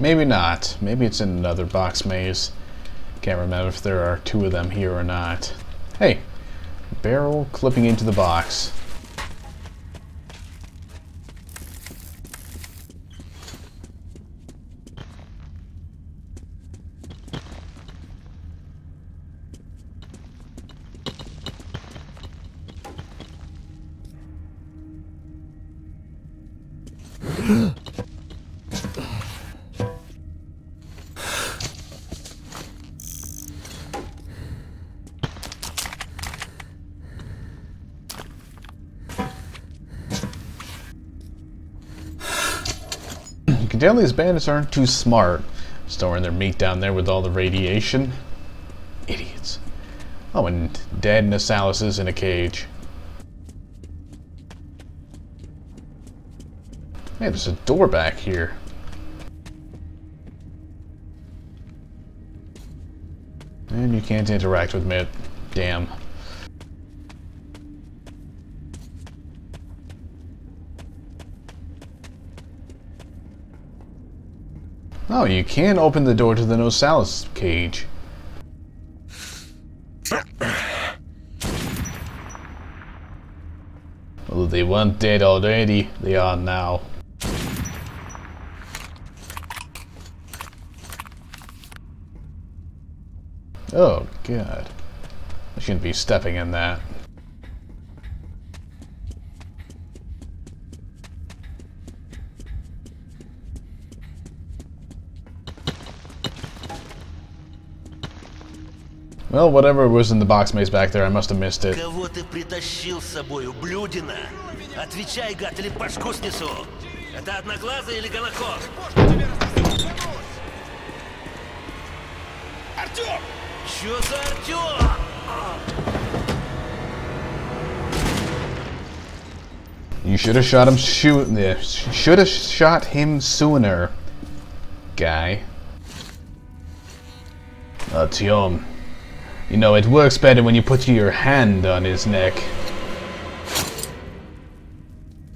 Maybe not. Maybe it's in another box maze. Can't remember if there are two of them here or not. Hey, barrel clipping into the box. These bandits aren't too smart, storing their meat down there with all the radiation. Idiots. Oh, and dead Nasalis is in a cage. Hey, there's a door back here. And you can't interact with me. Damn. Oh, you can open the door to the Nosalis cage. Well, they weren't dead already. They are now. Oh, God. I shouldn't be stepping in that. Well, whatever was in the box maze back there, I must have missed it. Кого ты притащил с собой, ублюдина? Отвечай, гад, или башку снесу. Это одноглазый или голоход? Артем! Чё за Артем? You should have shot him shoot yeah, should have shot him sooner, guy. Uh, Tiom. You know, it works better when you put your hand on his neck.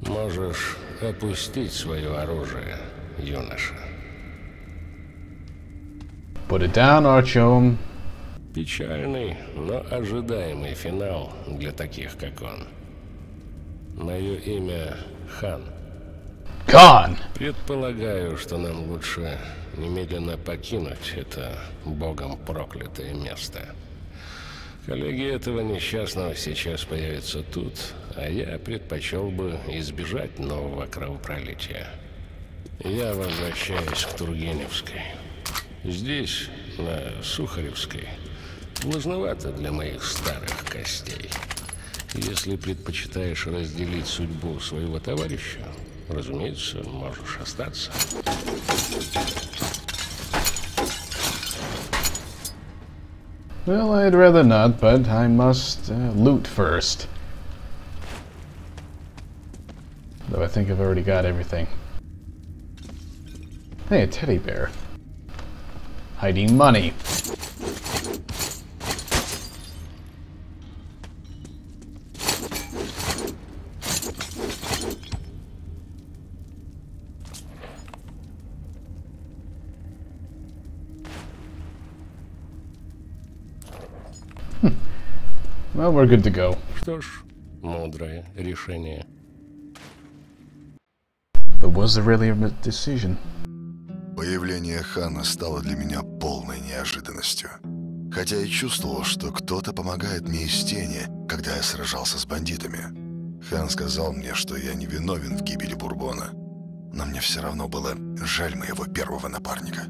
Можешь опустить свое оружие, юноша. Put it down, Artyom. Печальный, но ожидаемый финал для таких, как он. Мое имя Хан. Gone! Предполагаю, что нам лучше немедленно покинуть это богом проклятое место. Коллеги этого несчастного сейчас появятся тут, а я предпочел бы избежать нового кровопролития. Я возвращаюсь к Тургеневской. Здесь, на Сухаревской, влажновато для моих старых костей. Если предпочитаешь разделить судьбу своего товарища, разумеется, можешь остаться. Well, I'd rather not, but I must uh, loot first. Though I think I've already got everything. Hey, a teddy bear. Hiding money. We're good to go. Что ж, мудрое решение. But was there really a decision? Появление Хана стало для меня полной неожиданностью. Хотя я чувствовал, что кто-то помогает мне из тени, когда я сражался с бандитами. Хан сказал мне, что я не виновен в гибели Бурбона. Но мне все равно было жаль моего первого напарника.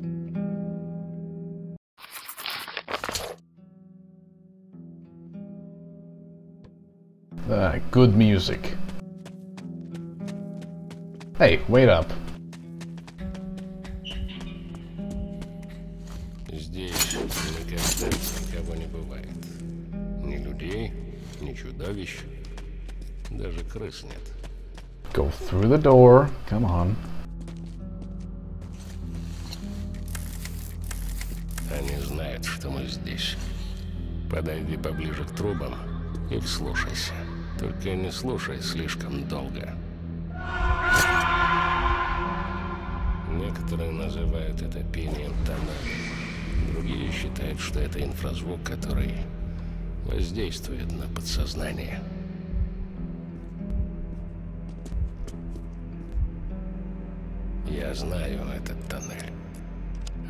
Ah, good music. Hey, wait up. Здесь никогда никого не бывает. Ни людей, ни чудовищ, даже крыс нет. Go through the door. Come on. Они знают, что мы здесь. Подойди поближе к трубам и вслушайся. Только не слушай слишком долго. Не Некоторые называют это пением тоннеля. Другие считают, что это инфразвук, который воздействует на подсознание. Я знаю этот тоннель,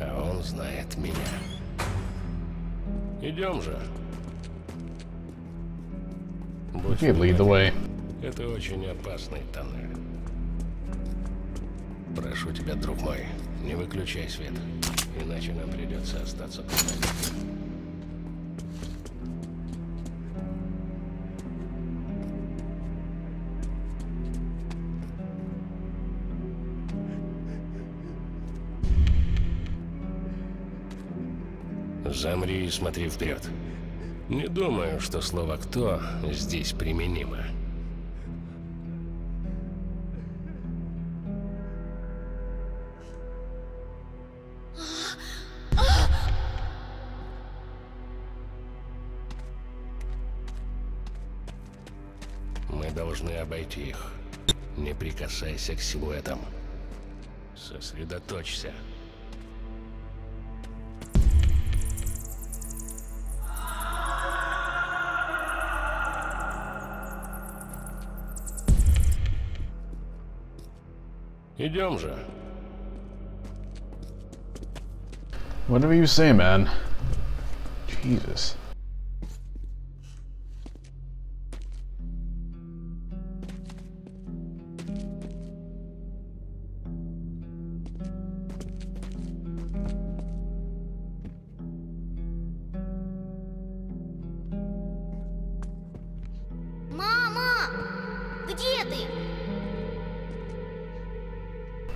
а он знает меня. Идем же. Будь Okay, lead the way. Это очень опасный тоннель. Прошу тебя, друг мой, не выключай свет, иначе нам придется остаться тут. Замри и смотри вперед. Не думаю, что слово «кто» здесь применимо. Мы должны обойти их. Не прикасайся к силуэтам. Сосредоточься. Идем же. Whatever you say, man. Jesus.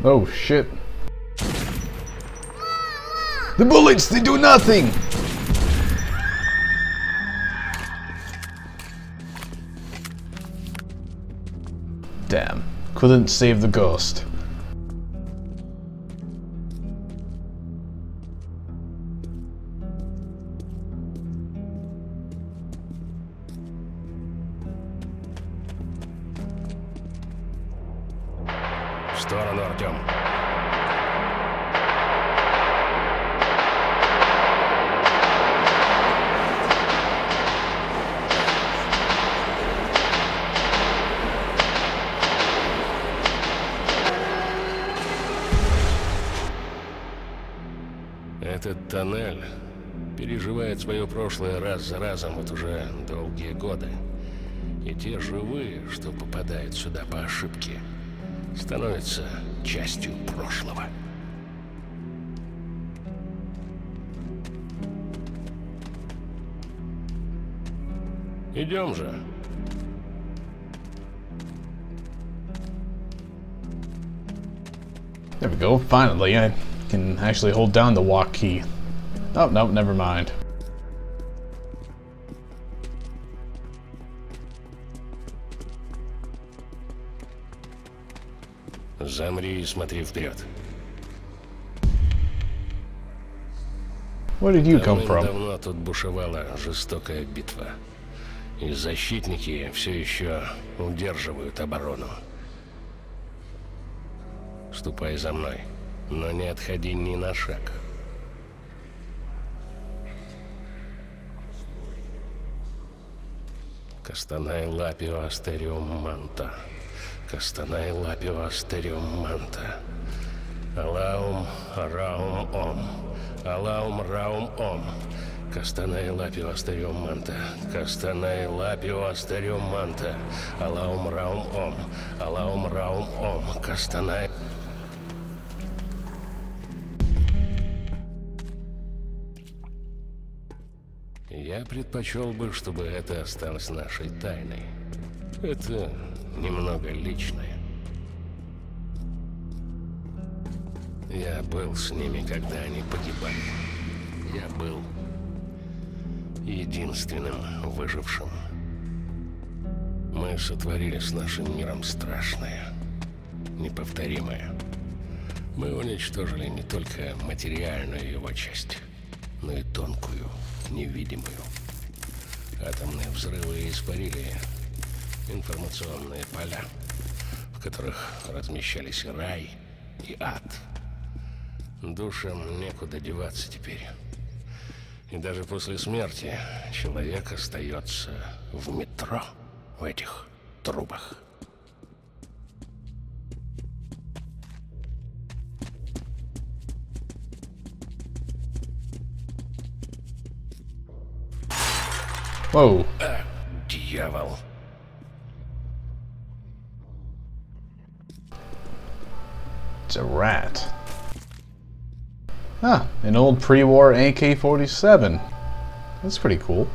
Oh shit. The bullets, they do nothing! Damn. Couldn't save the ghost. Сторону, Артем. Этот тоннель переживает свое прошлое раз за разом вот уже долгие годы. И те живые, что попадают сюда по ошибке, становятся частью прошлого. Идем же. There we go, finally I can actually hold down the walk key. Oh, no, never mind. Замри и смотри вперед. Where did you come from? Давно тут бушевала жестокая битва. И защитники все еще удерживают оборону. Ступай за мной, но не отходи ни на шаг. Кастанай лапио астериум манта. Кастанай лапио астериум манта. Алаум раум ом. Алаум раум ом. Кастанай лапио астериум манта. Кастанай лапио астериум манта. Алаум раум ом. Алаум раум ом. Кастанай... Я предпочел бы, чтобы это осталось нашей тайной. Это немного личное. Я был с ними, когда они погибали. Я был единственным выжившим. Мы сотворили с нашим миром страшное, неповторимое. Мы уничтожили не только материальную его часть, но и тонкую, невидимую. Атомные взрывы испарили информационные поля, в которых размещались рай и ад. Душам некуда деваться теперь. И даже после смерти человек остается в метро, в этих трубах. Whoa. Дьявол. It's a rat. Ah, an old pre-war AK-47. That's pretty cool.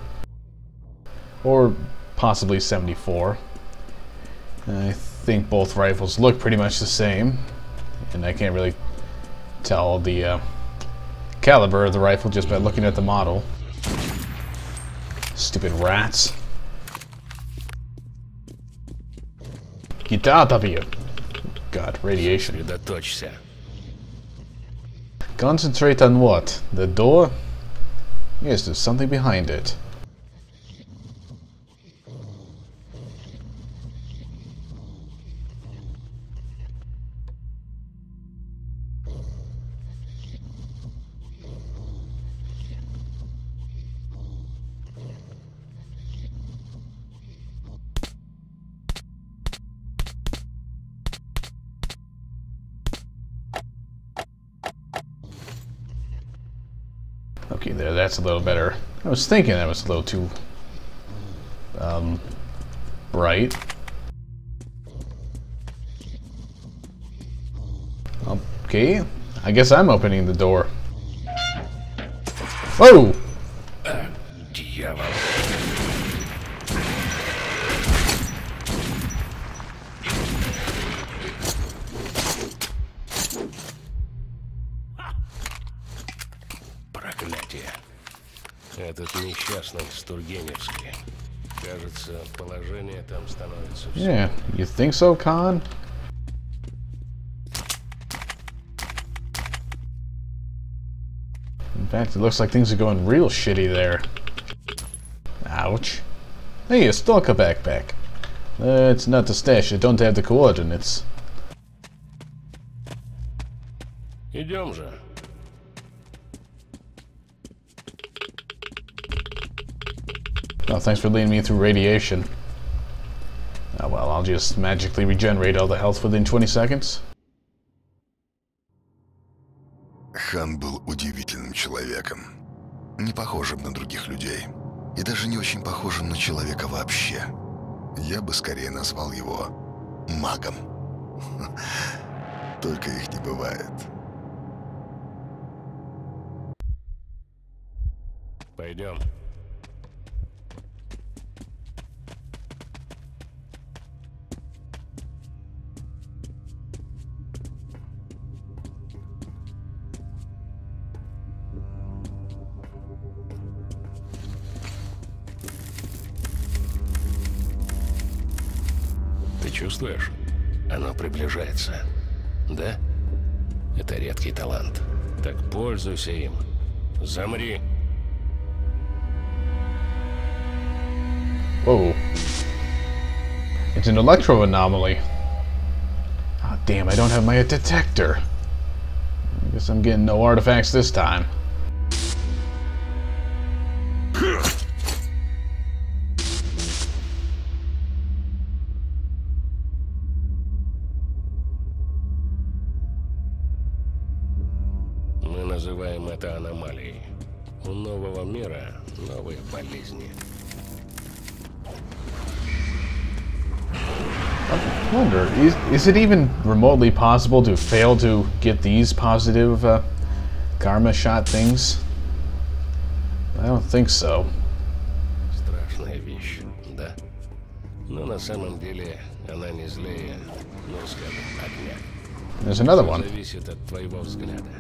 Or possibly 74. I think both rifles look pretty much the same. And I can't really tell the uh, caliber of the rifle just by looking at the model. Stupid rats. Get out of here. God, radiation. Concentrate on what? The door? Yes, there's something behind it. Okay, there, that's a little better. I was thinking that was a little too, um, bright. Okay, I guess I'm opening the door. Whoa! несчастный с Тургеневски. Кажется, положение там становится все Yeah, you think so, Khan? In fact, it looks like things are going real shitty there. Ouch. Hey, a stalker backpack. Uh, it's not the stash, I don't have the coordinates. Идем же. Oh, thanks for leading me through radiation. Oh well, I'll just magically regenerate all the health within 20 seconds. Хан был удивительным человеком. Не похожим на других людей. И даже не очень похожим на человека вообще. Я бы скорее назвал его магом. Только их не бывает. Пойдем. Ты чувствуешь? Оно приближается. Да? Это редкий талант. Так пользуйся им. Замри. Whoa. It's an electro anomaly. Oh, damn, I don't have my detector. I guess I'm getting no artifacts this time. Is, it even remotely possible to fail to get these positive uh, karma shot things? I don't think so. Страшная вещь, да? Но на самом деле она не злее, ну, скажем, огня. There's another one. зависит от твоего взгляда.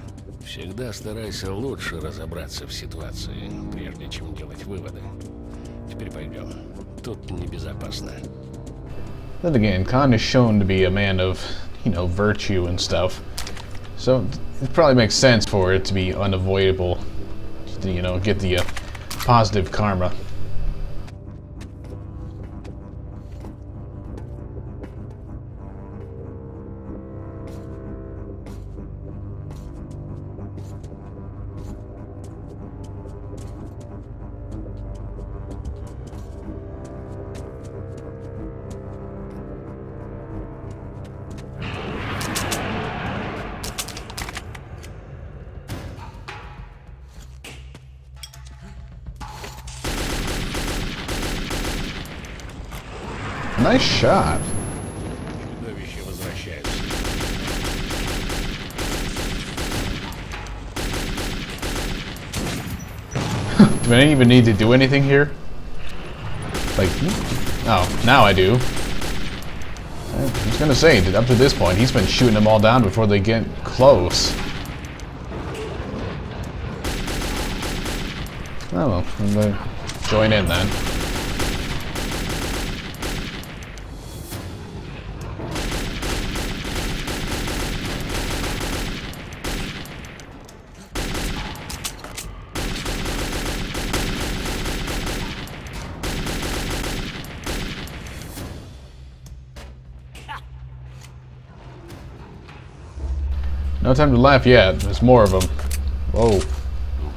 Всегда старайся лучше разобраться в ситуации, прежде чем делать выводы. Теперь пойдем. Тут небезопасно. Then again, Khan is shown to be a man of, you know, virtue and stuff. So it probably makes sense for it to be unavoidable to, you know, get the uh, positive karma. nice shot. Чудовище возвращается. Do I even need to do anything here? Like, oh, now I do. I was gonna say, that up to this point, he's been shooting them all down before they get close. Oh well, I'm gonna join in then. time to laugh yet. There's more of them. Whoa.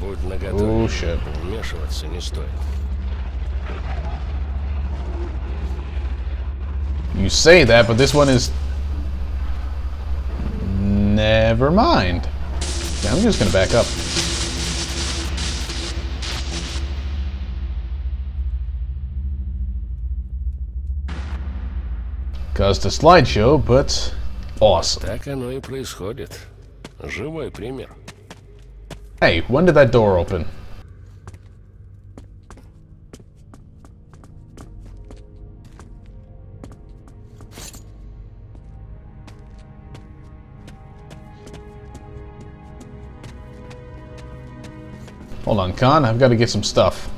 Будь наготове. Oh shit. Вмешиваться не стоит. You say that, but this one is. Never mind. Yeah, I'm just gonna back up. Caused a slideshow, but awesome. Так оно и происходит. Живой пример. Hey, when did that door open? Hold on, Khan. I've got to get some stuff.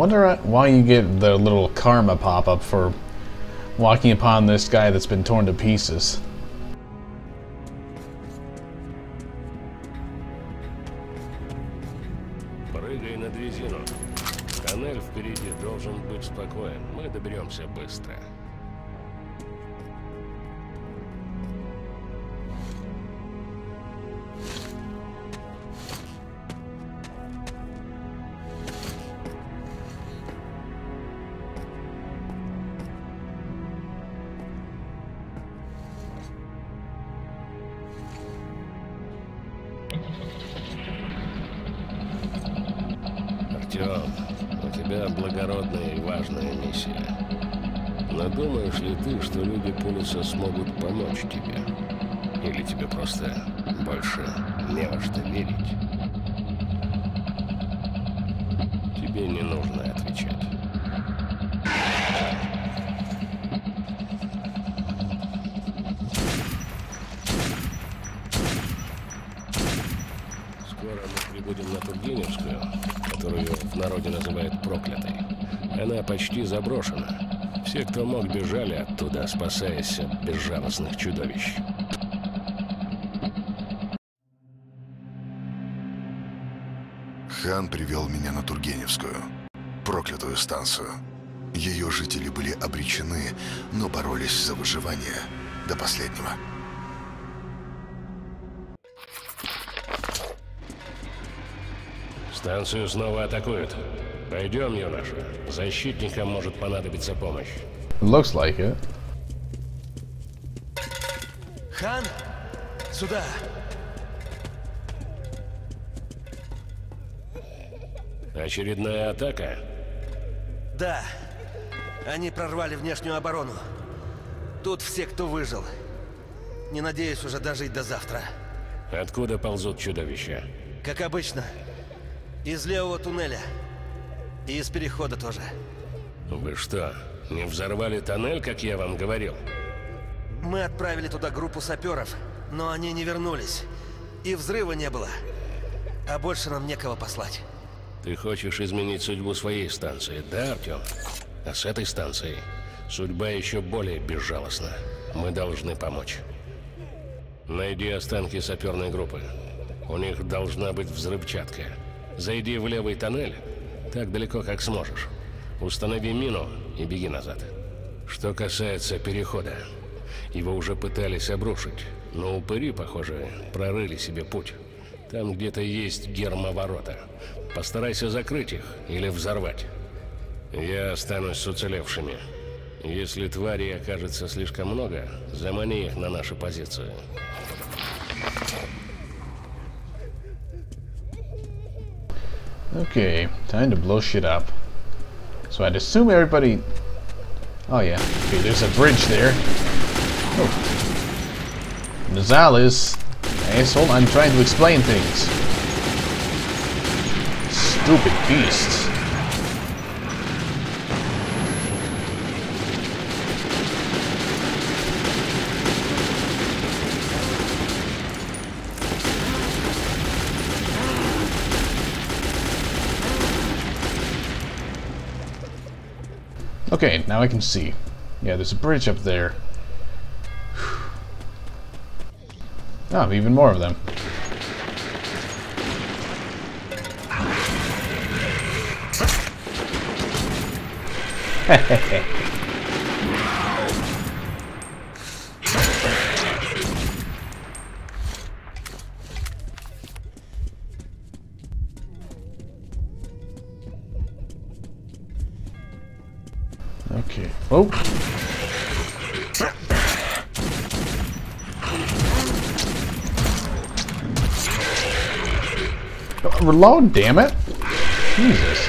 Wonder why you get the little karma pop-up for walking upon this guy that's been torn to pieces. Благородная и важная миссия. Но думаешь ли ты, что люди Пулиса смогут помочь тебе? Или тебе просто больше не во что верить? Тебе не нужно отвечать. Скоро мы прибудем на Тургеневскую, которую в народе называют проклятой. Она почти заброшена. Все, кто мог, бежали оттуда, спасаясь от безжалостных чудовищ. Хан привел меня на Тургеневскую, проклятую станцию. Ее жители были обречены, но боролись за выживание до последнего. Станцию снова атакуют. Пойдем, юноша. Защитникам может понадобиться помощь. Looks like it. Хан, сюда. Очередная атака? Да. Они прорвали внешнюю оборону. Тут все, кто выжил. Не надеюсь уже дожить до завтра. Откуда ползут чудовища? Как обычно. Из левого туннеля. И из перехода тоже. Вы что, не взорвали тоннель, как я вам говорил? Мы отправили туда группу саперов, но они не вернулись. И взрыва не было. А больше нам некого послать. Ты хочешь изменить судьбу своей станции, да, Артем? А с этой станцией судьба еще более безжалостна. Мы должны помочь. Найди останки саперной группы. У них должна быть взрывчатка. Зайди в левый тоннель, так далеко, как сможешь. Установи мину и беги назад. Что касается перехода, его уже пытались обрушить, но упыри, похоже, прорыли себе путь. Там где-то есть гермоворота. Постарайся закрыть их или взорвать. Я останусь с уцелевшими. Если тварей окажется слишком много, замани их на нашу позицию. Okay, time to blow shit up. So I'd assume everybody... Oh yeah, okay, there's a bridge there. Oh. Nazales, asshole, I'm trying to explain things. Stupid beasts. Okay, now I can see. Yeah, there's a bridge up there. Oh, even more of them. okay. Oh. Reload, damn it! Jesus.